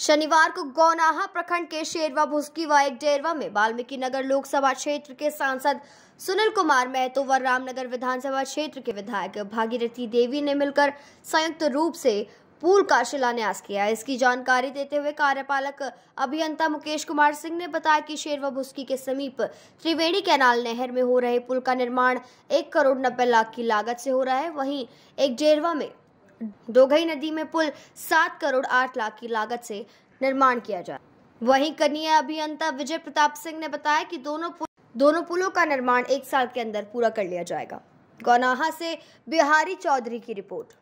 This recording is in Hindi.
शनिवार को गौनाहा प्रखंड के शेरवा भुस्की व एक डेरवा में वाल्मीकि नगर लोकसभा क्षेत्र के सांसद सुनील कुमार महतो व रामनगर विधानसभा क्षेत्र के विधायक भागीरथी देवी ने मिलकर संयुक्त रूप से पुल का शिलान्यास किया। इसकी जानकारी देते हुए कार्यपालक अभियंता मुकेश कुमार सिंह ने बताया कि शेरवा भुस्की के समीप त्रिवेणी कैनाल नहर में हो रहे पुल का निर्माण एक करोड़ नब्बे लाख की लागत से हो रहा है। वहीं एक डेरवा में दोघई नदी में पुल सात करोड़ आठ लाख की लागत से निर्माण किया जाए। वहीं कनिया अभियंता विजय प्रताप सिंह ने बताया कि दोनों पुल, दोनों पुलों का निर्माण एक साल के अंदर पूरा कर लिया जाएगा। गौनाहा से बिहारी चौधरी की रिपोर्ट।